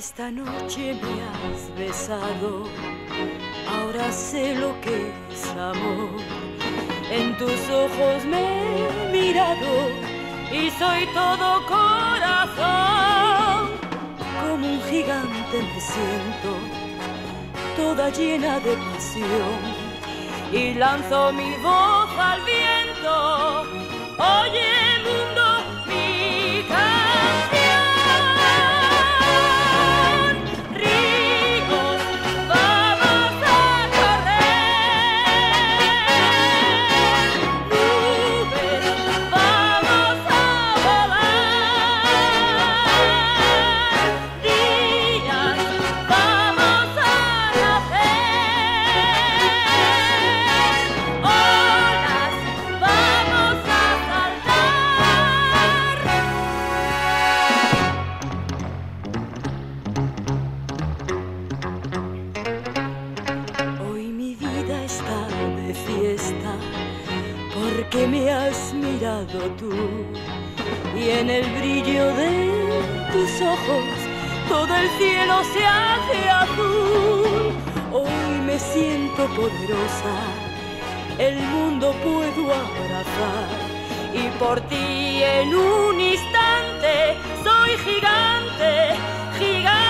Esta noche me has besado, ahora sé lo que es amor. En tus ojos me he mirado y soy todo corazón. Como un gigante me siento, toda llena de pasión. Y lanzo mi voz al viento. Oye, tú. Y en el brillo de tus ojos todo el cielo se hace azul. Hoy me siento poderosa, el mundo puedo abrazar. Y por ti en un instante soy gigante, gigante,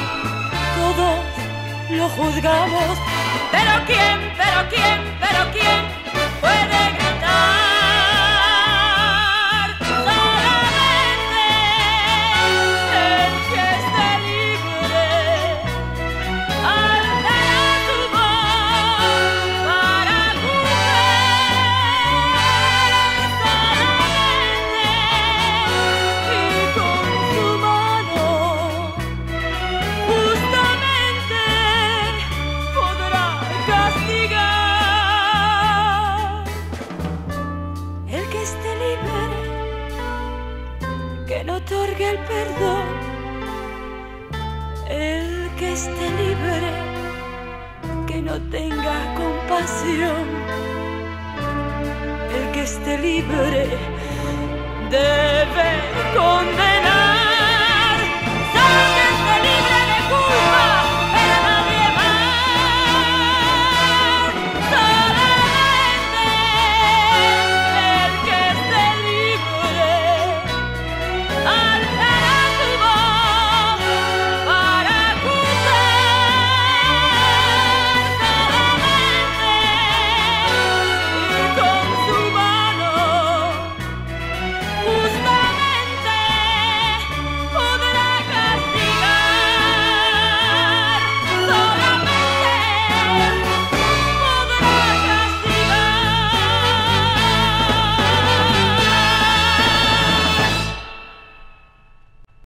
todos lo juzgamos, pero quién, el perdón, el que esté libre, que no tenga compasión, el que esté libre debe condenar.